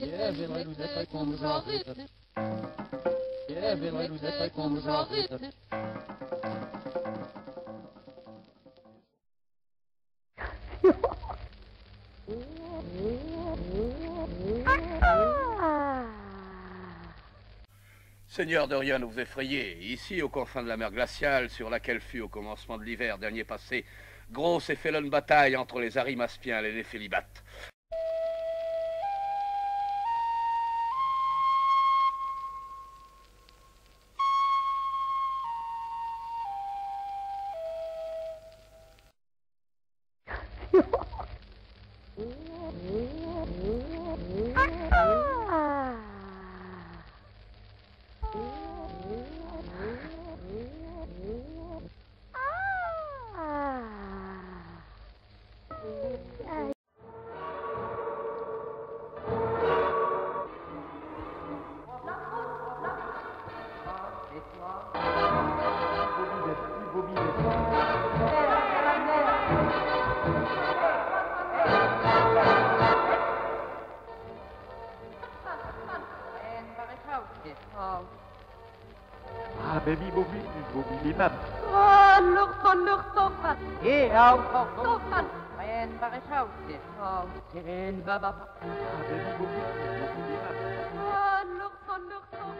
Yeah. Yeah. Seigneur de rien ne vous effrayez. Ici, aux confins de la mer glaciale, sur laquelle fut au commencement de l'hiver dernier passé, grosse et félonne bataille entre les Arimaspiens et les Félibates. Semi-mobil, mobile Maps. Oh, Lurton, Lurton, Geh auf, auf, auf. Ein bares Haus ist. Oh, Sirin, Baba. Semi-mobil, mobile Maps. Oh, Lurton, Lurton,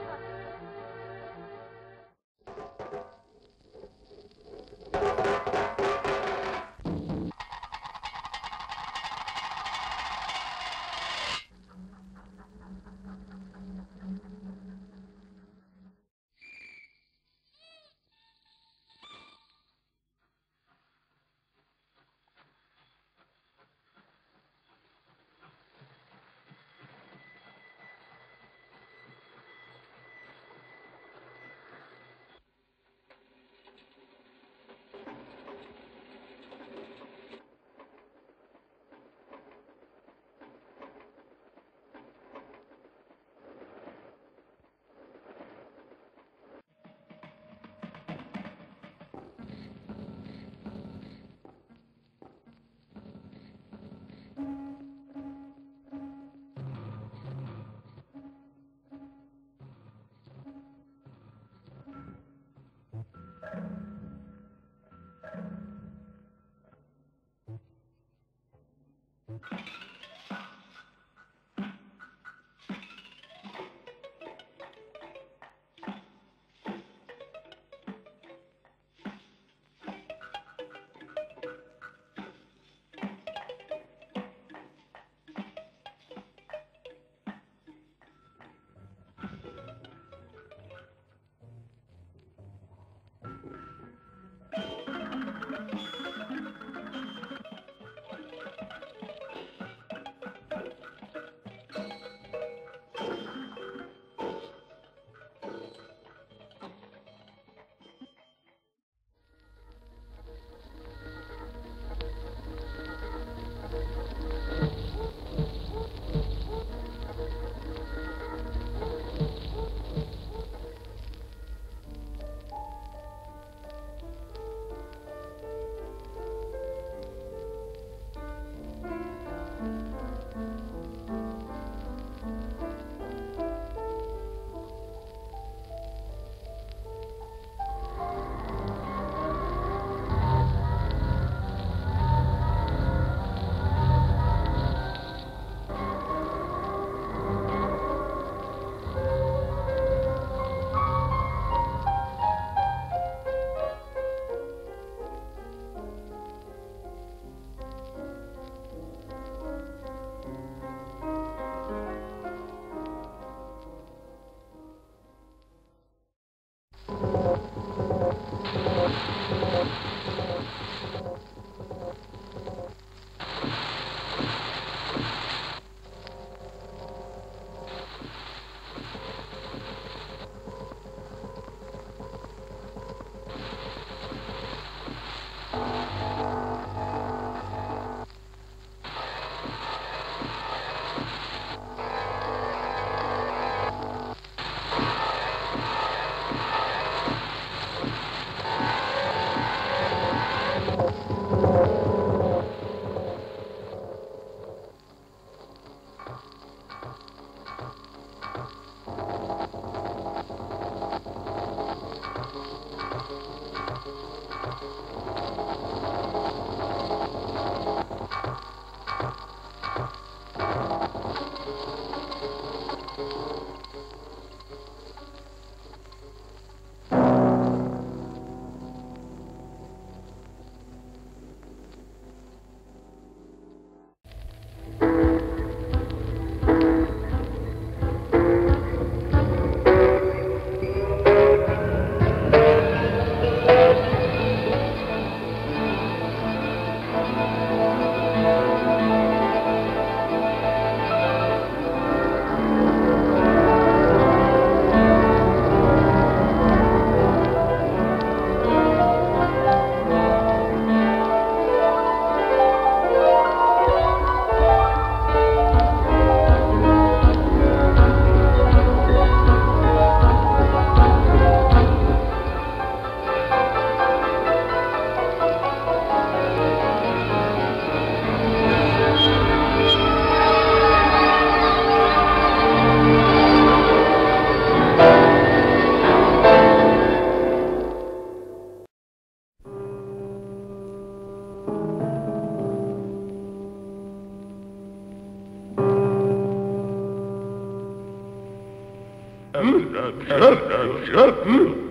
Mm-hmm.